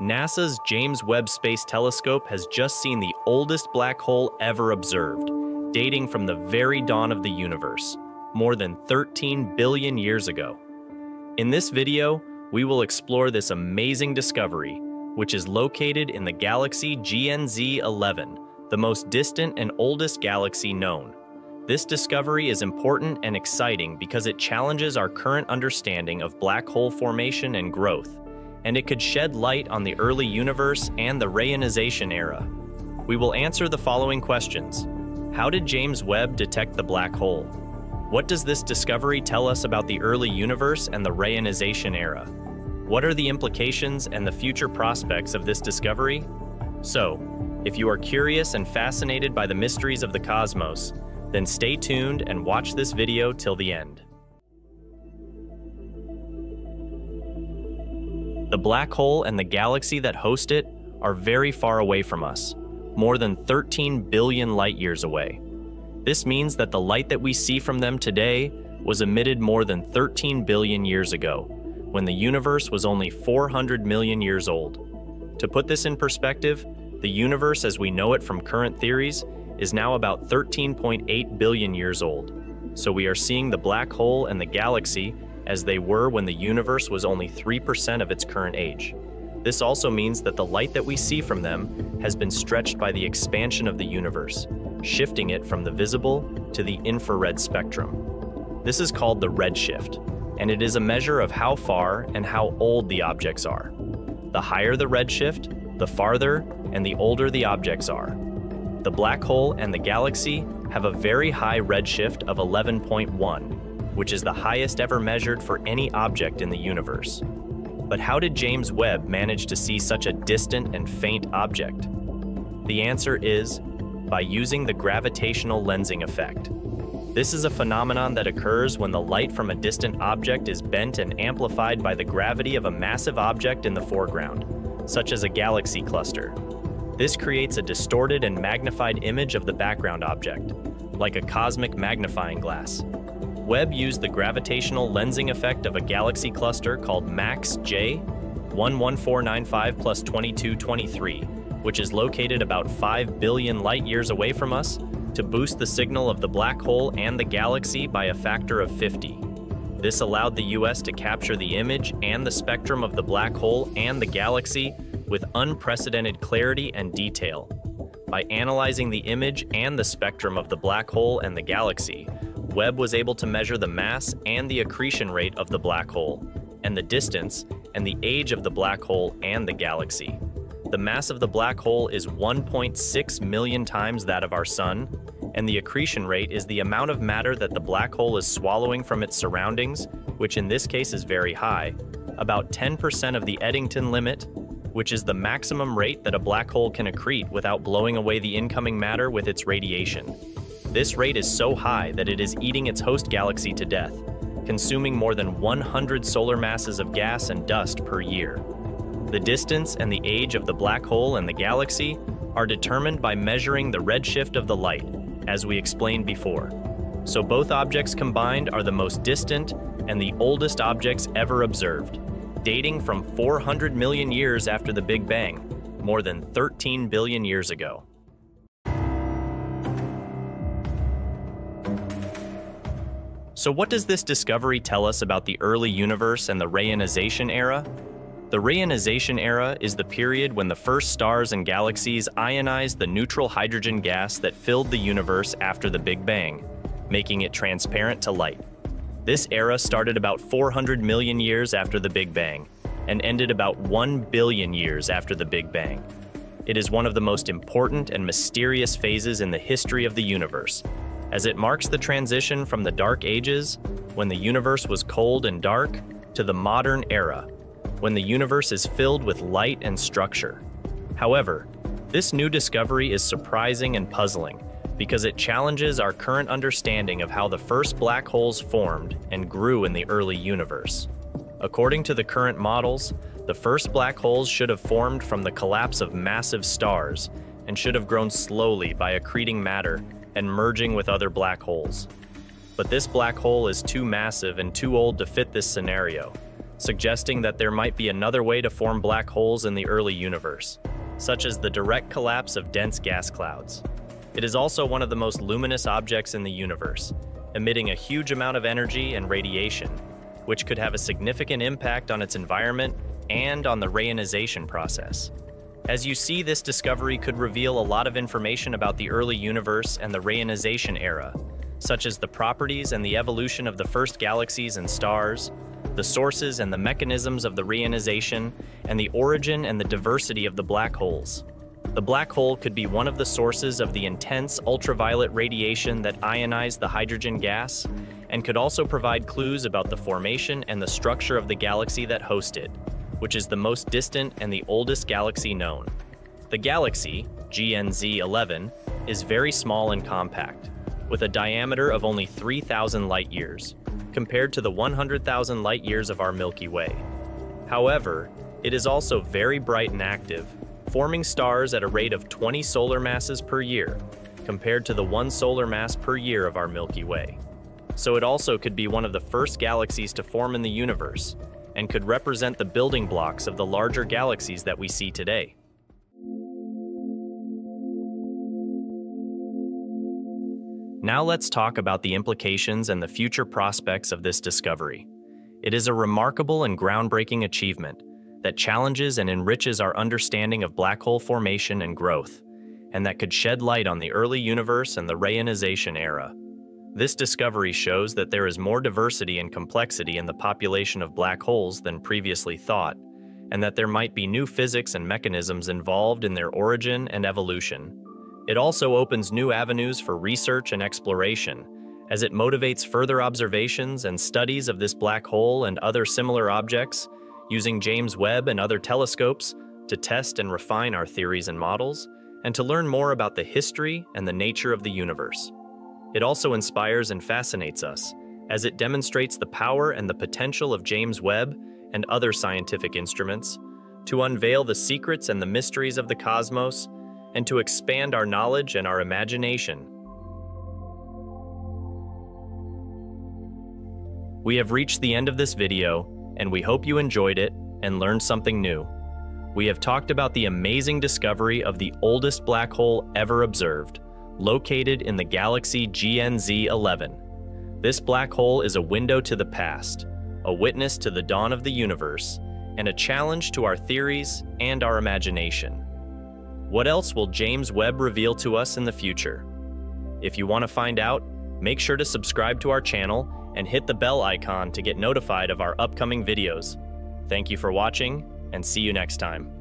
NASA's James Webb Space Telescope has just seen the oldest black hole ever observed, dating from the very dawn of the universe, more than 13 billion years ago. In this video, we will explore this amazing discovery, which is located in the galaxy GNZ 11, the most distant and oldest galaxy known. This discovery is important and exciting because it challenges our current understanding of black hole formation and growth, and it could shed light on the early universe and the reionization era. We will answer the following questions. How did James Webb detect the black hole? What does this discovery tell us about the early universe and the reionization era? What are the implications and the future prospects of this discovery? So, if you are curious and fascinated by the mysteries of the cosmos, then stay tuned and watch this video till the end. The black hole and the galaxy that host it are very far away from us, more than 13 billion light years away. This means that the light that we see from them today was emitted more than 13 billion years ago, when the universe was only 400 million years old. To put this in perspective, the universe as we know it from current theories is now about 13.8 billion years old. So we are seeing the black hole and the galaxy as they were when the universe was only 3% of its current age. This also means that the light that we see from them has been stretched by the expansion of the universe, shifting it from the visible to the infrared spectrum. This is called the redshift, and it is a measure of how far and how old the objects are. The higher the redshift, the farther and the older the objects are. The black hole and the galaxy have a very high redshift of 11.1, which is the highest ever measured for any object in the universe. But how did James Webb manage to see such a distant and faint object? The answer is by using the gravitational lensing effect. This is a phenomenon that occurs when the light from a distant object is bent and amplified by the gravity of a massive object in the foreground, such as a galaxy cluster. This creates a distorted and magnified image of the background object, like a cosmic magnifying glass. Webb used the gravitational lensing effect of a galaxy cluster called MACS J 11495 plus 2223, which is located about 5 billion light years away from us, to boost the signal of the black hole and the galaxy by a factor of 50. This allowed the US to capture the image and the spectrum of the black hole and the galaxy with unprecedented clarity and detail. By analyzing the image and the spectrum of the black hole and the galaxy, Webb was able to measure the mass and the accretion rate of the black hole, and the distance and the age of the black hole and the galaxy. The mass of the black hole is 1.6 million times that of our Sun, and the accretion rate is the amount of matter that the black hole is swallowing from its surroundings, which in this case is very high, about 10% of the Eddington limit, which is the maximum rate that a black hole can accrete without blowing away the incoming matter with its radiation. This rate is so high that it is eating its host galaxy to death, consuming more than 100 solar masses of gas and dust per year. The distance and the age of the black hole and the galaxy are determined by measuring the redshift of the light, as we explained before. So both objects combined are the most distant and the oldest objects ever observed dating from 400 million years after the Big Bang, more than 13 billion years ago. So what does this discovery tell us about the early universe and the reionization era? The reionization era is the period when the first stars and galaxies ionized the neutral hydrogen gas that filled the universe after the Big Bang, making it transparent to light. This era started about 400 million years after the Big Bang and ended about 1 billion years after the Big Bang. It is one of the most important and mysterious phases in the history of the universe, as it marks the transition from the Dark Ages, when the universe was cold and dark, to the modern era, when the universe is filled with light and structure. However, this new discovery is surprising and puzzling, because it challenges our current understanding of how the first black holes formed and grew in the early universe. According to the current models, the first black holes should have formed from the collapse of massive stars and should have grown slowly by accreting matter and merging with other black holes. But this black hole is too massive and too old to fit this scenario, suggesting that there might be another way to form black holes in the early universe, such as the direct collapse of dense gas clouds. It is also one of the most luminous objects in the universe, emitting a huge amount of energy and radiation, which could have a significant impact on its environment and on the reionization process. As you see, this discovery could reveal a lot of information about the early universe and the reionization era, such as the properties and the evolution of the first galaxies and stars, the sources and the mechanisms of the reionization, and the origin and the diversity of the black holes. The black hole could be one of the sources of the intense ultraviolet radiation that ionized the hydrogen gas, and could also provide clues about the formation and the structure of the galaxy that hosts it, which is the most distant and the oldest galaxy known. The galaxy, GNZ 11, is very small and compact, with a diameter of only 3,000 light years, compared to the 100,000 light years of our Milky Way. However, it is also very bright and active, forming stars at a rate of 20 solar masses per year, compared to the one solar mass per year of our Milky Way. So it also could be one of the first galaxies to form in the universe, and could represent the building blocks of the larger galaxies that we see today. Now let's talk about the implications and the future prospects of this discovery. It is a remarkable and groundbreaking achievement that challenges and enriches our understanding of black hole formation and growth, and that could shed light on the early universe and the reionization era. This discovery shows that there is more diversity and complexity in the population of black holes than previously thought, and that there might be new physics and mechanisms involved in their origin and evolution. It also opens new avenues for research and exploration, as it motivates further observations and studies of this black hole and other similar objects, using James Webb and other telescopes to test and refine our theories and models, and to learn more about the history and the nature of the universe. It also inspires and fascinates us, as it demonstrates the power and the potential of James Webb and other scientific instruments to unveil the secrets and the mysteries of the cosmos and to expand our knowledge and our imagination. We have reached the end of this video, and we hope you enjoyed it and learned something new. We have talked about the amazing discovery of the oldest black hole ever observed, located in the galaxy GNZ 11. This black hole is a window to the past, a witness to the dawn of the universe, and a challenge to our theories and our imagination. What else will James Webb reveal to us in the future? If you want to find out, make sure to subscribe to our channel and hit the bell icon to get notified of our upcoming videos. Thank you for watching, and see you next time.